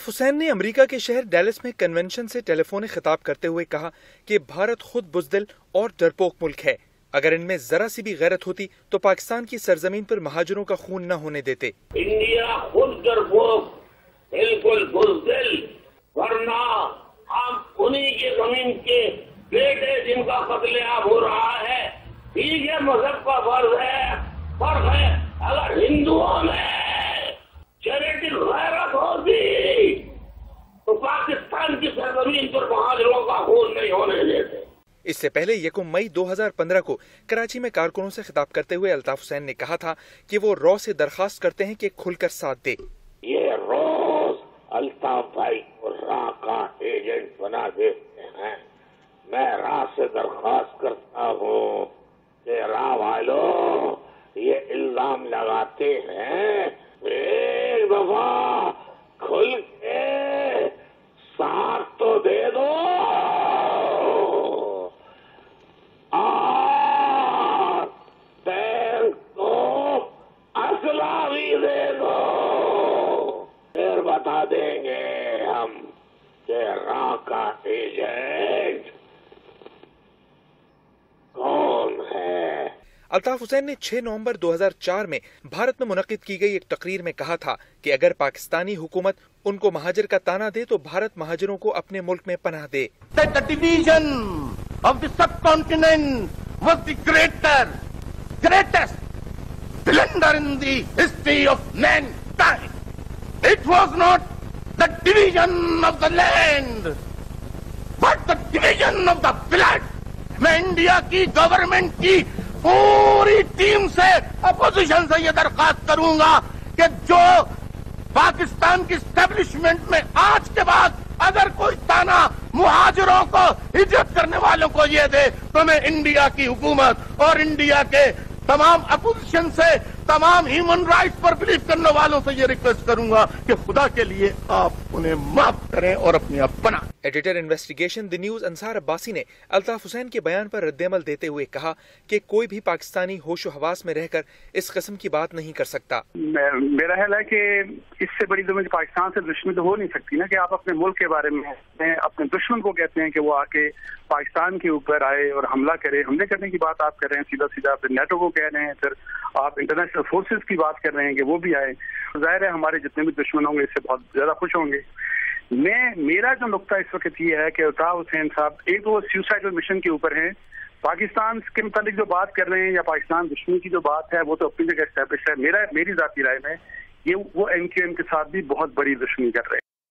हुसैन ने अमेरिका के शहर डेलिस में कन्वेंशन से टेलीफोनिक खिताब करते हुए कहा कि भारत खुद बुजदिल और डरपोक मुल्क है। अगर इनमें जरा सी भी गैरत होती तो पाकिस्तान की सरजमीन पर महाजरों का खून न होने देते। इंडिया खुद डरपोक, बिल्कुल बुजदिल, वरना हम उन्हीं की ज़मीन के बेटे जिनका कत्लेआम हो रहा है ठीक है मज़हब का फ़र्ज़ है फ़र्ज़ है अगर हिंदुओं में चैरिटी गैरत होती तो पाकिस्तान की सरजमीन पर महाजरों का खून नहीं होने देते इससे पहले यकुम मई 2015 को कराची में कारकुनों से खिताब करते हुए अल्ताफ हुसैन ने कहा था कि वो रॉ से दरखास्त करते हैं कि खुलकर साथ दे। ये रोज अल्ताफ भाई को रा का एजेंट बना देते हैं। मैं रा से दरखास्त करता हूँ कि रा वालों ये इल्ज़ाम लगाते हैं एक दफ़ा खुल साथ तो दे दो और बैंक को असला भी दे दो फिर बता देंगे हम कि रा का एजेंट कौन है अल्ताफ हुसैन ने 6 नवंबर 2004 में भारत में मुनद की गई एक तकरीर में कहा था कि अगर पाकिस्तानी हुकूमत उनको महाजर का ताना दे तो भारत महाजरों को अपने मुल्क में पनाह दे। Division of the subcontinent was the greater greatest blunder in history of mankind it was not the division of the land but the division of the blood मैं इंडिया की गवर्नमेंट की पूरी टीम से अपोजिशन से यह दरखास्त करूँगा कि जो पाकिस्तान की स्टेब्लिशमेंट में आज के बाद अगर कोई ताना मुहाजरों को इज़्ज़त करने वालों को ये दे तो मैं इंडिया की हुकूमत और इंडिया के तमाम अपोजिशन से तमाम ह्यूमन राइट्स पर बिलीव करने वालों से ये रिक्वेस्ट करूँगा कि खुदा के लिए आप उन्हें माफ़ करें और अपने आप बना editor investigation the news Ansar Abbasi ने अल्ताफ हुसैन के बयान पर रद्दमल देते हुए कहा कि कोई भी पाकिस्तानी होश हवास में रहकर इस कस्म की बात नहीं कर सकता। मेरा ख्याल है कि इससे बड़ी तो मुझे पाकिस्तान से दुश्मनी तो हो नहीं सकती ना कि आप अपने मुल्क के बारे में अपने दुश्मन को कहते हैं कि वो आके पाकिस्तान के ऊपर आए और हमला करे हमले करने की बात आप कर रहे हैं सीधा सीधा फिर नेटो को कह रहे हैं फिर आप इंटरनेशनल फोर्सेज की बात कर रहे हैं कि वो भी आए। ज़ाहिर है हमारे जितने भी दुश्मन होंगे इससे बहुत ज़्यादा खुश होंगे। मैं, मेरा जो नुकता इस वक्त ये है कि अल्ताफ हुसैन साहब, एक तो सुसाइडल मिशन के ऊपर हैं। पाकिस्तान के मुतालिक जो बात कर रहे हैं या पाकिस्तान दुश्मनी की जो बात है, वो तो अपनी जगह स्टैब्लिश है। मेरा, मेरी जाती राय में ये वो एम के साथ भी बहुत बड़ी दुश्मनी कर रहे हैं।